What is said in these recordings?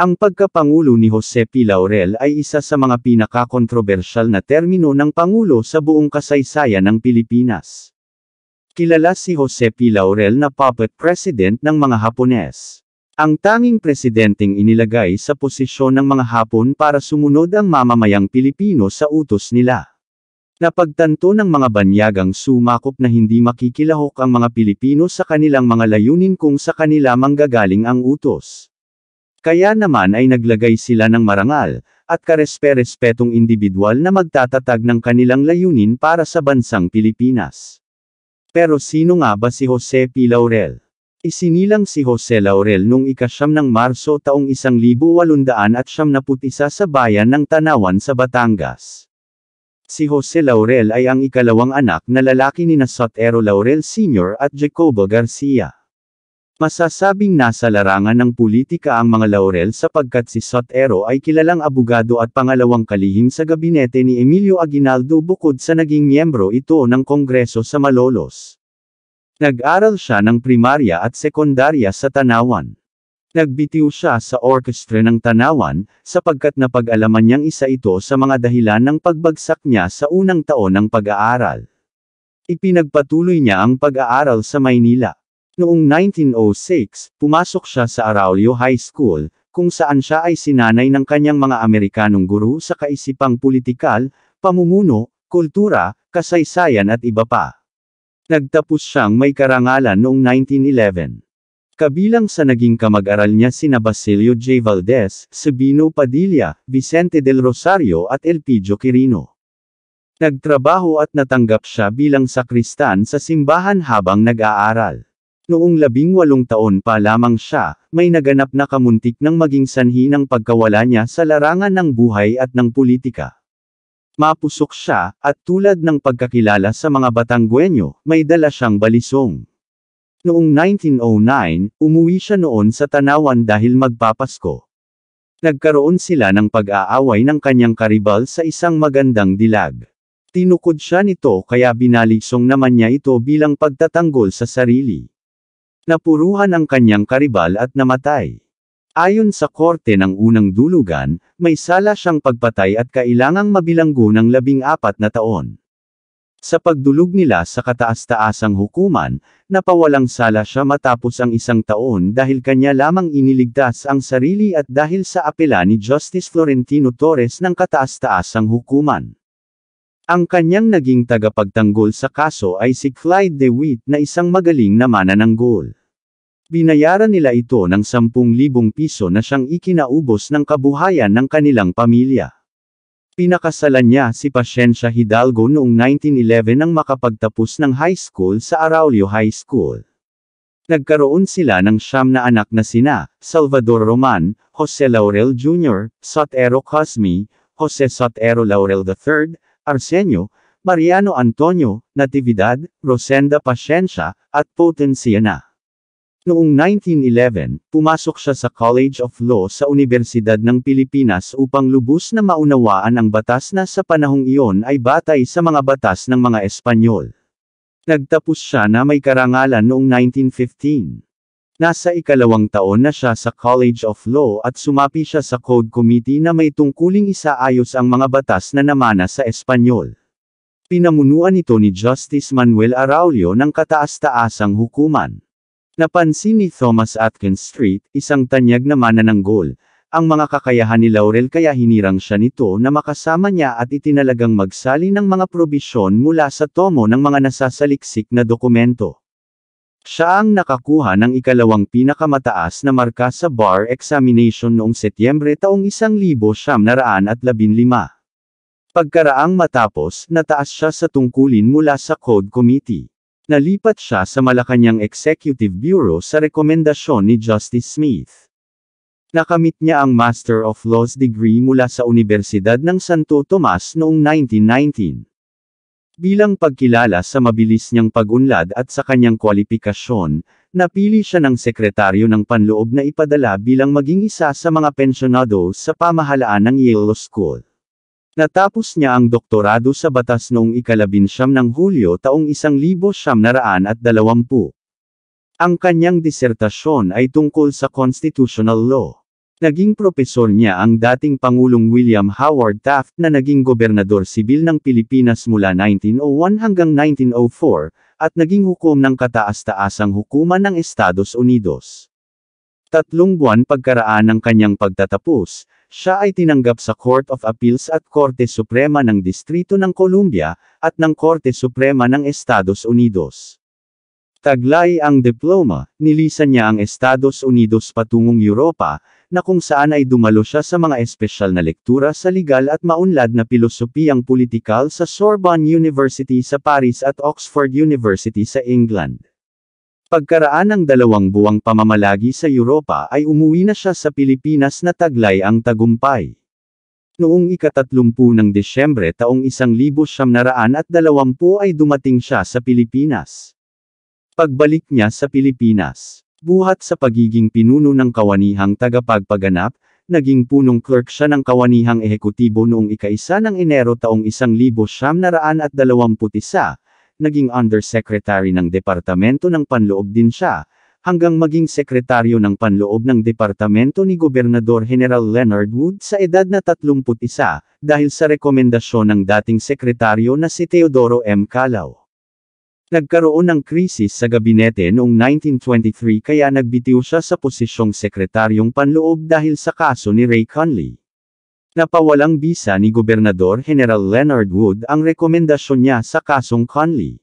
Ang pagkapangulo ni Jose P. Laurel ay isa sa mga pinakakontrobersyal na termino ng Pangulo sa buong kasaysayan ng Pilipinas. Kilala si Jose P. Laurel na puppet president ng mga Hapones. Ang tanging presidenteng inilagay sa posisyon ng mga Hapon para sumunod ang mamamayang Pilipino sa utos nila. Napagtanto ng mga banyagang sumakop na hindi makikilahok ang mga Pilipino sa kanilang mga layunin kung sa kanila manggagaling ang utos. Kaya naman ay naglagay sila ng marangal, at karespe-respetong individual na magtatatag ng kanilang layunin para sa bansang Pilipinas. Pero sino nga ba si Jose P. Laurel? Isinilang si Jose Laurel noong ikasyam ng Marso taong 1871 sa bayan ng Tanawan sa Batangas. Si Jose Laurel ay ang ikalawang anak na lalaki ni Nasotero Laurel Sr. at Jacobo Garcia. Masasabing nasa larangan ng politika ang mga laurel sapagkat si Sotero ay kilalang abogado at pangalawang kalihim sa gabinete ni Emilio Aguinaldo bukod sa naging miyembro ito ng Kongreso sa Malolos. Nag-aral siya ng primarya at sekundarya sa Tanawan. Nagbitiw siya sa orkestra ng Tanawan, sapagkat napag-alaman niyang isa ito sa mga dahilan ng pagbagsak niya sa unang taon ng pag-aaral. Ipinagpatuloy niya ang pag-aaral sa Maynila. Noong 1906, pumasok siya sa Araulio High School, kung saan siya ay sinanay ng kanyang mga Amerikanong guru sa kaisipang politikal, pamumuno, kultura, kasaysayan at iba pa. Nagtapos siyang may karangalan noong 1911. Kabilang sa naging kamag-aral niya sina Basilio J. Valdez, Sabino Padilla, Vicente del Rosario at Elpidio Quirino. Nagtrabaho at natanggap siya bilang sakristan sa simbahan habang nag-aaral. Noong labing walong taon pa lamang siya, may naganap na kamuntik ng maging sanhi ng pagkawala niya sa larangan ng buhay at ng politika. Mapusok siya, at tulad ng pagkakilala sa mga Batangguenyo, may dala siyang balisong. Noong 1909, umuwi siya noon sa Tanawan dahil magpapasko. Nagkaroon sila ng pag-aaway ng kanyang karibal sa isang magandang dilag. Tinukod siya nito kaya binalisong naman niya ito bilang pagtatanggol sa sarili. Napuruhan ang kanyang karibal at namatay. Ayon sa korte ng unang dulugan, may sala siyang pagpatay at kailangang mabilanggo ng labing apat na taon. Sa pagdulog nila sa kataas-taasang hukuman, napawalang sala siya matapos ang isang taon dahil kanya lamang iniligtas ang sarili at dahil sa apela ni Justice Florentino Torres ng kataas-taasang hukuman. Ang kanyang naging tagapagtanggol sa kaso ay si Clyde DeWitt na isang magaling na manananggol. Binayaran nila ito ng 10,000 piso na siyang ikinaubos ng kabuhayan ng kanilang pamilya. Pinakasalan niya si Pasensya Hidalgo noong 1911 nang makapagtapos ng high school sa Araulio High School. Nagkaroon sila ng siyam na anak na sina, Salvador Roman, Jose Laurel Jr., Sotero Cosme, Jose Sotero Laurel III, Arsenio, Mariano Antonio, Natividad, Rosenda Pasensya, at Potencia na. Noong 1911, pumasok siya sa College of Law sa Universidad ng Pilipinas upang lubos na maunawaan ang batas na sa panahong iyon ay batay sa mga batas ng mga Espanyol. Nagtapos siya na may karangalan noong 1915. Nasa ikalawang taon na siya sa College of Law at sumapi siya sa Code Committee na may tungkuling isaayos ang mga batas na namana sa Espanyol. Pinamunuan ito ni Justice Manuel Araulio ng kataas-taasang hukuman. Napansin ni Thomas Atkins Street, isang tanyag na manananggol, ang mga kakayahan ni Laurel kaya hinirang siya nito na makasama niya at itinalagang magsali ng mga probisyon mula sa tomo ng mga nasasaliksik na dokumento. Siya ang nakakuha ng ikalawang pinakamataas na marka sa bar examination noong Setyembre taong 1915. Pagkaraang matapos, nataas siya sa tungkulin mula sa Code Committee. Nalipat siya sa Malacanang Executive Bureau sa rekomendasyon ni Justice Smith. Nakamit niya ang Master of Laws degree mula sa Universidad ng Santo Tomas noong 1919. Bilang pagkilala sa mabilis niyang pag-unlad at sa kanyang kwalifikasyon, napili siya ng sekretaryo ng panloob na ipadala bilang maging isa sa mga pensionado sa pamahalaan ng Yale School. Natapos niya ang doktorado sa batas noong ikalabinsyam ng Hulyo taong 1920. Ang kanyang disertasyon ay tungkol sa constitutional law. Naging propesor niya ang dating Pangulong William Howard Taft na naging gobernador sibil ng Pilipinas mula 1901 hanggang 1904, at naging hukom ng kataas-taasang hukuman ng Estados Unidos. Tatlong buwan pagkaraan ng kanyang pagtatapos, siya ay tinanggap sa Court of Appeals at Korte Suprema ng Distrito ng Columbia, at ng Korte Suprema ng Estados Unidos. Taglay ang diploma, nilisan niya ang Estados Unidos patungong Europa, na kung saan ay dumalo siya sa mga espesyal na lektura sa legal at maunlad na pilosopiyang politikal sa Sorbonne University sa Paris at Oxford University sa England. Pagkaraan ng dalawang buwang pamamalagi sa Europa ay umuwi na siya sa Pilipinas na taglay ang tagumpay. Noong ikatatlumpu ng Desyembre taong 1920 ay dumating siya sa Pilipinas. Pagbalik niya sa Pilipinas, buhat sa pagiging pinuno ng kawanihang tagapagpaganap, naging punong clerk siya ng kawanihang ehekutibo noong ikaisa ng Enero taong 1921, naging undersecretary ng Departamento ng Panloob din siya, hanggang maging sekretaryo ng panloob ng departamento ni Gobernador General Leonard Wood sa edad na 31, dahil sa rekomendasyon ng dating sekretaryo na si Teodoro M. Calao. Nagkaroon ng krisis sa gabinete noong 1923 kaya nagbitiw siya sa posisyong sekretaryong panloob dahil sa kaso ni Ray Conley. Napawalang bisa ni Gobernador General Leonard Wood ang rekomendasyon niya sa kasong Conley.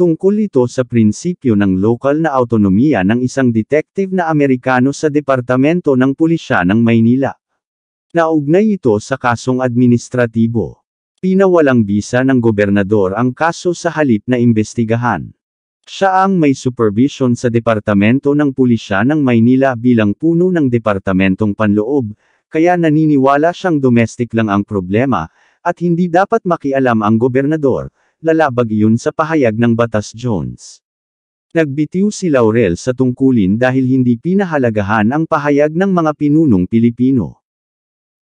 Tungkol ito sa prinsipyo ng lokal na autonomiya ng isang detective na Amerikano sa Departamento ng Pulisya ng Maynila. Naugnay ito sa kasong administratibo. Pinawalang bisa ng gobernador ang kaso sa halip na imbestigahan. Siya ang may supervision sa Departamento ng Pulisya ng Maynila bilang puno ng Departamentong Panloob, kaya naniniwala siyang domestic lang ang problema, at hindi dapat makialam ang gobernador, lalabag iyon sa pahayag ng Batas Jones. Nagbitiw si Laurel sa tungkulin dahil hindi pinahalagahan ang pahayag ng mga pinunong Pilipino.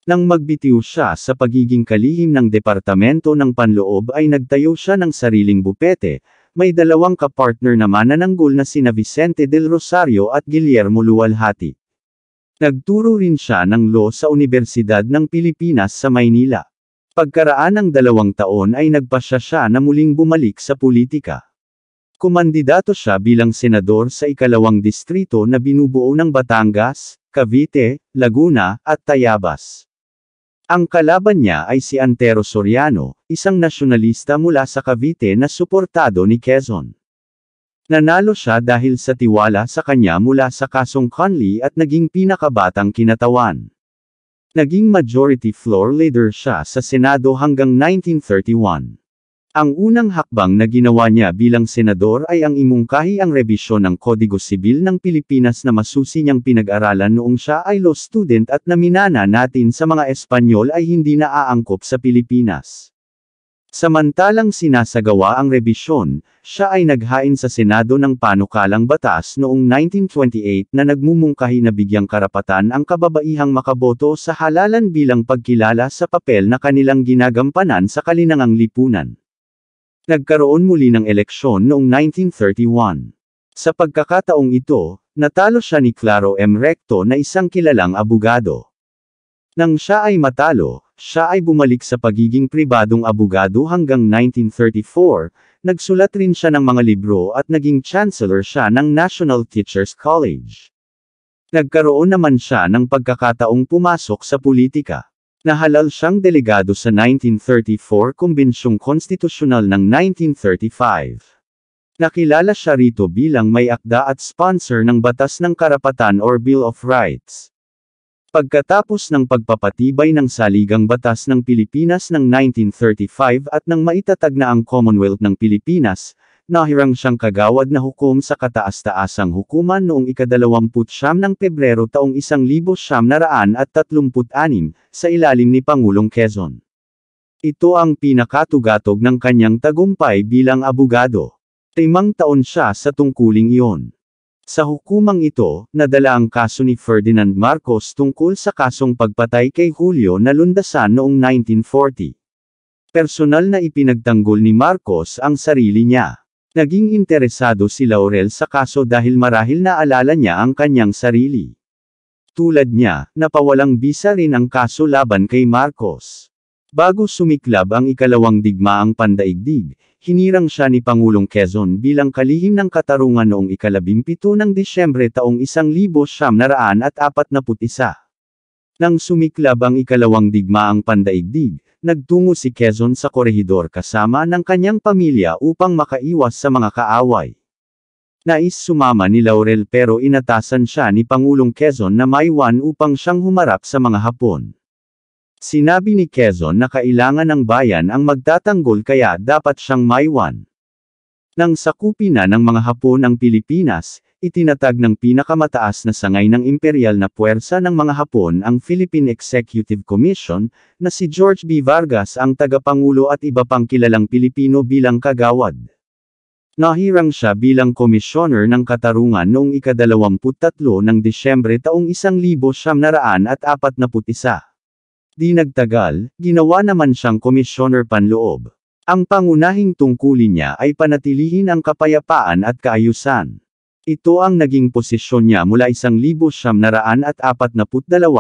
Nang magbitiw siya sa pagiging kalihim ng Departamento ng Panloob ay nagtayo siya ng sariling bupete, may dalawang kapartner na manananggol na sina Vicente del Rosario at Guillermo Luwalhati. Nagturo rin siya ng law sa Universidad ng Pilipinas sa Maynila. Pagkaraan ng dalawang taon ay nagpasya siya na muling bumalik sa politika. Kumandidato siya bilang senador sa ikalawang distrito na binubuo ng Batangas, Cavite, Laguna, at Tayabas. Ang kalaban niya ay si Antero Soriano, isang nasyonalista mula sa Cavite na suportado ni Quezon. Nanalo siya dahil sa tiwala sa kanya mula sa kasong Conley at naging pinakabatang kinatawan. Naging majority floor leader siya sa Senado hanggang 1931. Ang unang hakbang na ginawa niya bilang senador ay ang imungkahi ang rebisyon ng Kodigo Sibil ng Pilipinas na masusi niyang pinag-aralan noong siya ay law student at naminana natin sa mga Espanyol ay hindi naaangkop sa Pilipinas. Samantalang sinasagawa ang rebisyon, siya ay naghain sa Senado ng panukalang batas noong 1928 na nagmumungkahi na bigyang karapatan ang kababaihang makaboto sa halalan bilang pagkilala sa papel na kanilang ginagampanan sa kalinangang lipunan. Nagkaroon muli ng eleksyon noong 1931. Sa pagkakataong ito, natalo siya ni Claro M. Recto na isang kilalang abogado. Nang siya ay matalo, siya ay bumalik sa pagiging pribadong abogado hanggang 1934, nagsulat rin siya ng mga libro at naging chancellor siya ng National Teachers College. Nagkaroon naman siya ng pagkakataong pumasok sa politika. Nahalal siyang delegado sa 1934 Kumbensyong Konstitusyonal ng 1935. Nakilala siya rito bilang may akda at sponsor ng Batas ng Karapatan or Bill of Rights. Pagkatapos ng pagpapatibay ng Saligang Batas ng Pilipinas ng 1935 at nang maitatag na ang Commonwealth ng Pilipinas, nahirang siyang kagawad na hukom sa kataas-taasang hukuman noong ikadalawamput siyam ng Pebrero taong isang libo siyam naraan at tatlumput anim, sa ilalim ni Pangulong Quezon. Ito ang pinakatugatog ng kanyang tagumpay bilang abogado. Timang taon siya sa tungkuling iyon. Sa hukumang ito, nadala ang kaso ni Ferdinand Marcos tungkol sa kasong pagpatay kay Julio na lundasan noong 1940. Personal na ipinagtanggol ni Marcos ang sarili niya. Naging interesado si Laurel sa kaso dahil marahil naalala niya ang kanyang sarili. Tulad niya, napawalang bisa rin ang kaso laban kay Marcos. Bago sumiklab ang ikalawang digmaang pandaigdig, hinirang siya ni Pangulong Quezon bilang kalihim ng katarungan noong ikalabimpito ng Disyembre taong 1941. Nang sumiklab ang ikalawang digmaang pandaigdig, nagtungo si Quezon sa korehidor kasama ng kanyang pamilya upang makaiwas sa mga kaaway. Nais sumama ni Laurel pero inatasan siya ni Pangulong Quezon na maiwan upang siyang humarap sa mga Hapon. Sinabi ni Quezon na kailangan ng bayan ang magtatanggol kaya dapat siyang maiwan. Nang sakupin na ng mga Hapon ang Pilipinas, itinatag ng pinakamataas na sangay ng imperial na puwersa ng mga Hapon ang Philippine Executive Commission, na si George B. Vargas ang tagapangulo at iba pang kilalang Pilipino bilang kagawad. Nahirang siya bilang komisyoner ng Katarungan noong ikadalawamput-tatlo ng Disyembre taong 1941. Di nagtagal, ginawa naman siyang komisyoner panloob. Ang pangunahing tungkulin niya ay panatilihin ang kapayapaan at kaayusan. Ito ang naging posisyon niya mula 1942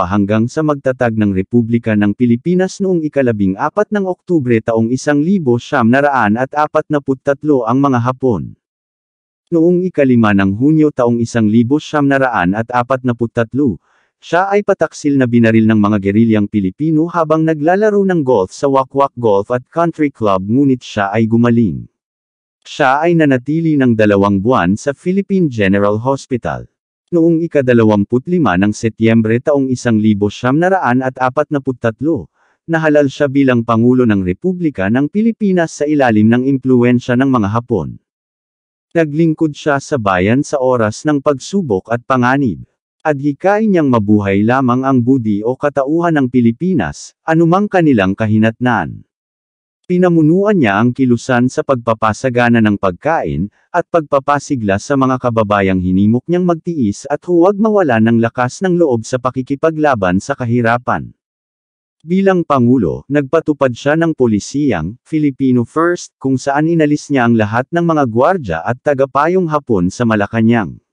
hanggang sa magtatag ng Republika ng Pilipinas noong ikalabing apat ng Oktubre taong 1943 ang mga Hapon. Noong ikalima ng Hunyo taong 1943, siya ay pataksil na binaril ng mga gerilyang Pilipino habang naglalaro ng golf sa Wakwak Golf at Country Club ngunit siya ay gumaling. Siya ay nanatili ng dalawang buwan sa Philippine General Hospital. Noong ikadalawamput-lima ng Setyembre taong 1943, nahalal siya bilang Pangulo ng Republika ng Pilipinas sa ilalim ng impluensya ng mga Hapon. Naglingkod siya sa bayan sa oras ng pagsubok at panganib. Adhikain niyang mabuhay lamang ang budi o katauhan ng Pilipinas, anumang kanilang kahinatnan. Pinamunuan niya ang kilusan sa pagpapasagana ng pagkain, at pagpapasigla sa mga kababayang hinimok niyang magtiis at huwag mawala ng lakas ng loob sa pakikipaglaban sa kahirapan. Bilang Pangulo, nagpatupad siya ng polisiyang, Filipino First, kung saan inalis niya ang lahat ng mga gwardya at tagapayong Hapon sa Malacanang.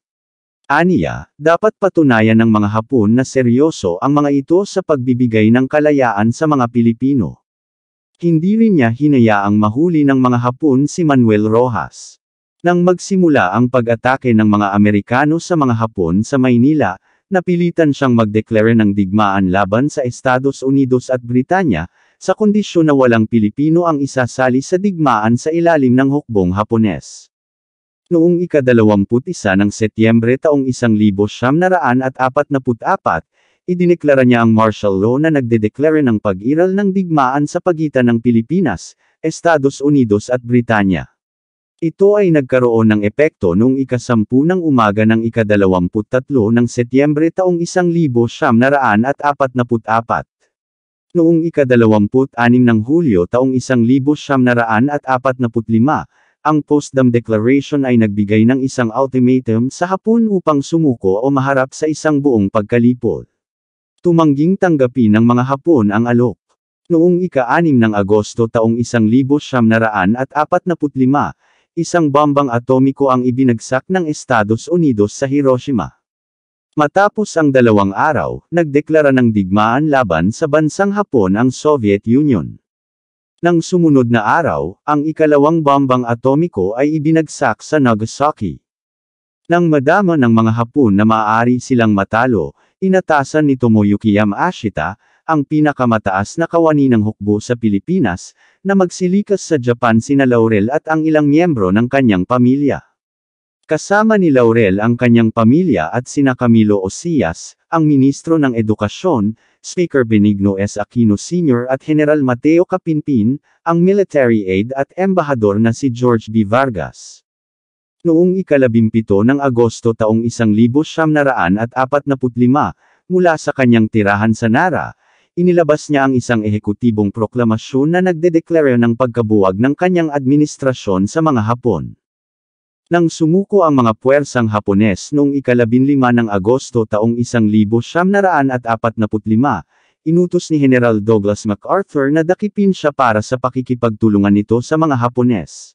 Aniya, dapat patunayan ng mga Hapon na seryoso ang mga ito sa pagbibigay ng kalayaan sa mga Pilipino. Hindi rin niya hinayaang mahuli ng mga Hapon si Manuel Rojas. Nang magsimula ang pag-atake ng mga Amerikano sa mga Hapon sa Maynila, napilitan siyang magdeklare ng digmaan laban sa Estados Unidos at Britanya, sa kondisyon na walang Pilipino ang isasali sa digmaan sa ilalim ng hukbong Hapones. Noong ikadalawamput isa ng Setyembre taong 1944, idineklara niya ang martial law na nagdedeklara ng pag-iral ng digmaan sa pagitan ng Pilipinas, Estados Unidos at Britanya. Ito ay nagkaroon ng epekto noong ikasampu ng umaga ng ikadalawamput-tatlo ng Setyembre taong 1944. Noong ikadalawamput-anim ng Hulyo taong 1945, ang Potsdam Declaration ay nagbigay ng isang ultimatum sa Hapon upang sumuko o maharap sa isang buong pagkalipol. Tumangging tanggapin ng mga Hapon ang alok. Noong ika-6 ng Agosto taong 1945, isang bombang atomiko ang ibinagsak ng Estados Unidos sa Hiroshima. Matapos ang dalawang araw, nagdeklara ng digmaan laban sa bansang Hapon ang Soviet Union. Nang sumunod na araw, ang ikalawang bombang atomiko ay ibinagsak sa Nagasaki. Nang madama ng mga Hapon na maaari silang matalo, inatasan ni Tomoyuki Yamashita, ang pinakamataas na kawani ng hukbo sa Pilipinas, na magsilikas sa Japan sina Laurel at ang ilang miyembro ng kanyang pamilya. Kasama ni Laurel ang kanyang pamilya at sina Camilo Osias, ang ministro ng Edukasyon, Speaker Benigno S. Aquino Sr. at General Mateo Capinpin, ang military aide at embahador na si George B. Vargas. Noong ikalabimpito ng Agosto taong 1945, mula sa kanyang tirahan sa Nara, inilabas niya ang isang ehekutibong proklamasyon na nagdedeklara ng pagkabuwag ng kanyang administrasyon sa mga Hapon. Nang sumuko ang mga puwersang Hapones noong ikalabinlima ng Agosto taong 1945, inutos ni General Douglas MacArthur na dakipin siya para sa pakikipagtulungan nito sa mga Hapones.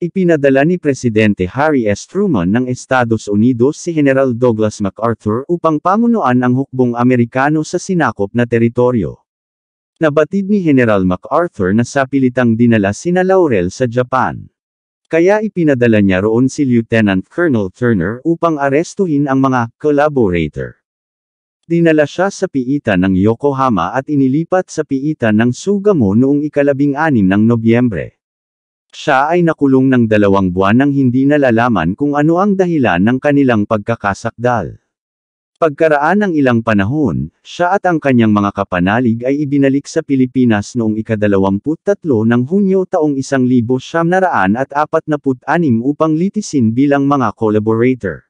Ipinadala ni Presidente Harry S. Truman ng Estados Unidos si General Douglas MacArthur upang pamunuan ang hukbong Amerikano sa sinakop na teritoryo. Nabatid ni General MacArthur na sapilitang dinala sina Laurel sa Japan. Kaya ipinadala niya roon si Lieutenant Colonel Turner upang arestuhin ang mga collaborator. Dinala siya sa piitan ng Yokohama at inilipat sa piitan ng Sugamo noong ikalabing anim ng Nobyembre. Siya ay nakulong ng dalawang buwan nang hindi nalalaman kung ano ang dahilan ng kanilang pagkakasakdal. Pagkaraan ng ilang panahon, siya at ang kanyang mga kapanalig ay ibinalik sa Pilipinas noong ikadalawamput-tatlo ng Hunyo taong 1946 upang litisin bilang mga collaborator.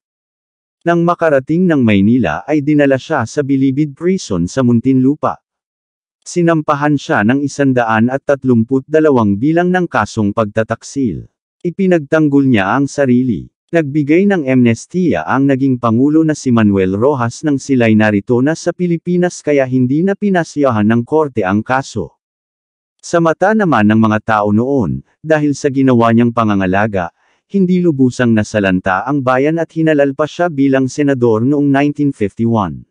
Nang makarating ng Maynila ay dinala siya sa Bilibid Prison sa Muntinlupa. Sinampahan siya ng 132 bilang ng kasong pagtataksil. Ipinagtanggol niya ang sarili. Nagbigay ng amnestiya ang naging pangulo na si Manuel Rojas nang sila'y narito na sa Pilipinas kaya hindi na pinasyahan ng korte ang kaso. Sa mata naman ng mga tao noon, dahil sa ginawa niyang pangangalaga, hindi lubusang nasalanta ang bayan at hinalal pa siya bilang senador noong 1951.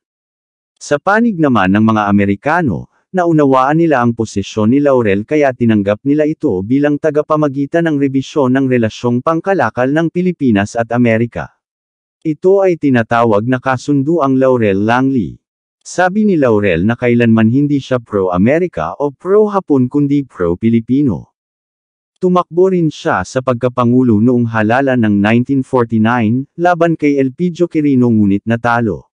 Sa panig naman ng mga Amerikano, Naunawaan nila ang posisyon ni Laurel kaya tinanggap nila ito bilang tagapamagitan ng rebisyon ng relasyong pangkalakal ng Pilipinas at Amerika. Ito ay tinatawag na kasunduang Laurel-Langley. Sabi ni Laurel na kailanman hindi siya pro-Amerika o pro-Hapon kundi pro-Pilipino. Tumakbo rin siya sa pagkapangulo noong halalan ng 1949, laban kay Elpidio Quirino ngunit natalo.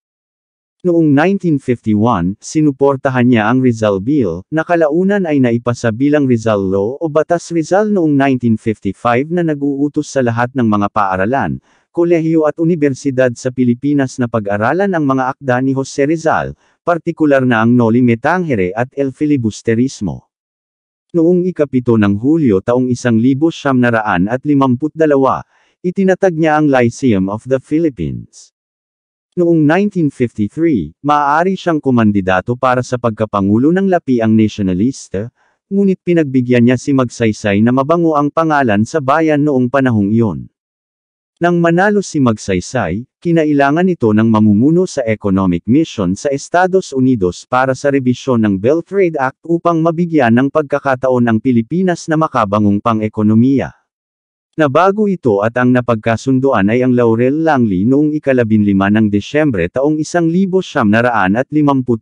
Noong 1951, sinuportahan niya ang Rizal Bill, na kalaunan ay naipasa bilang Rizal Law o Batas Rizal noong 1955 na nag-uutos sa lahat ng mga paaralan, kolehiyo at universidad sa Pilipinas na pag-aralan ang mga akda ni Jose Rizal, partikular na ang Noli Me Tangere at El Filibusterismo. Noong ikapito ng Hulyo taong 1952, itinatag niya ang Lyceum of the Philippines. Noong 1953, maaari siyang kumandidato para sa pagkapangulo ng lapiang nationalista, ngunit pinagbigyan niya si Magsaysay na mabango ang pangalan sa bayan noong panahong iyon. Nang manalo si Magsaysay, kinailangan ito ng mamumuno sa economic mission sa Estados Unidos para sa rebisyon ng Bell Trade Act upang mabigyan ng pagkakataon ang Pilipinas na makabangong pang-ekonomiya. Nabago ito at ang napagkasunduan ay ang Laurel Langley noong ikalabinlima ng Desyembre taong 1954.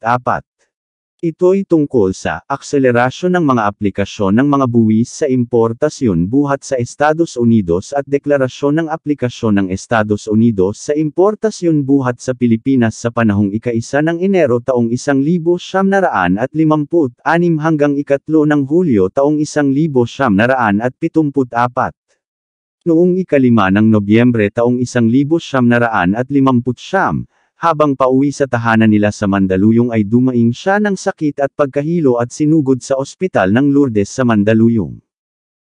Ito'y tungkol sa akselerasyon ng mga aplikasyon ng mga buwis sa importasyon buhat sa Estados Unidos at deklarasyon ng aplikasyon ng Estados Unidos sa importasyon buhat sa Pilipinas sa panahong ika-isa ng Enero taong 1954 hanggang ikatlo ng Hulyo taong 1974. Noong ikalima ng Nobyembre taong 1950, habang pauwi sa tahanan nila sa Mandaluyong ay dumaing siya ng sakit at pagkahilo at sinugod sa ospital ng Lourdes sa Mandaluyong.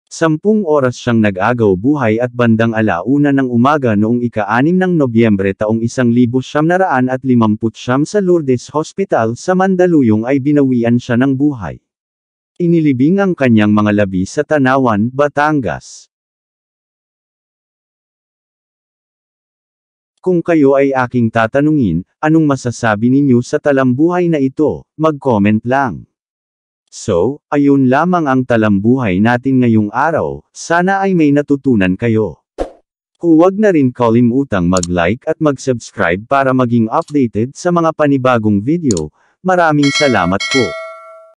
Sampung oras siyang nag-agaw buhay at bandang alauna ng umaga noong ika-anim ng Nobyembre taong 1950 sa Lourdes Hospital sa Mandaluyong ay binawian siya ng buhay. Inilibing ang kanyang mga labi sa Tanawan, Batangas. Kung kayo ay aking tatanungin, anong masasabi ninyo sa talambuhay na ito, mag-comment lang. So, ayun lamang ang talambuhay natin ngayong araw, sana ay may natutunan kayo. Huwag na rin kalimutang mag-like at mag-subscribe para maging updated sa mga panibagong video, maraming salamat po.